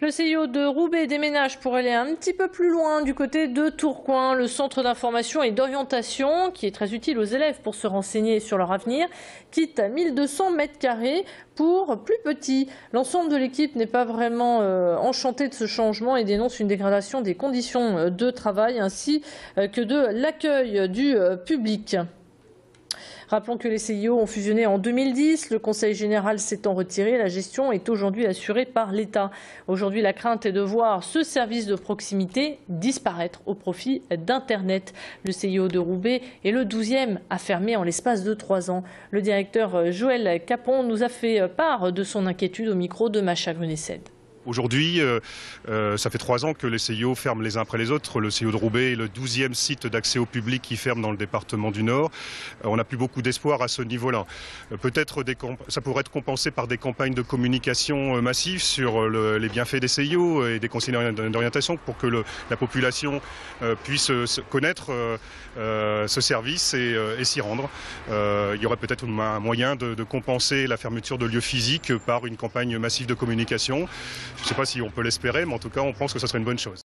Le CIO de Roubaix déménage pour aller un petit peu plus loin du côté de Tourcoing. Le centre d'information et d'orientation, qui est très utile aux élèves pour se renseigner sur leur avenir, quitte à 1200 mètres carrés pour plus petit. L'ensemble de l'équipe n'est pas vraiment euh, enchanté de ce changement et dénonce une dégradation des conditions euh, de travail ainsi euh, que de l'accueil du public. Rappelons que les CIO ont fusionné en 2010. Le Conseil général s'étant retiré, la gestion est aujourd'hui assurée par l'État. Aujourd'hui, la crainte est de voir ce service de proximité disparaître au profit d'Internet. Le CIO de Roubaix est le 12e à fermer en l'espace de trois ans. Le directeur Joël Capon nous a fait part de son inquiétude au micro de Macha Grunesed. Aujourd'hui, euh, euh, ça fait trois ans que les CIO ferment les uns après les autres. Le CIO de Roubaix est le douzième site d'accès au public qui ferme dans le département du Nord. Euh, on n'a plus beaucoup d'espoir à ce niveau-là. Peut-être ça pourrait être compensé par des campagnes de communication massives sur les bienfaits des CIO et des conseillers d'orientation pour que la population puisse connaître ce service et, s'y rendre. il y aurait peut-être un moyen de, de compenser la fermeture de lieux physiques par une campagne massive de communication. Je ne sais pas si on peut l'espérer, mais en tout cas, on pense que ce serait une bonne chose.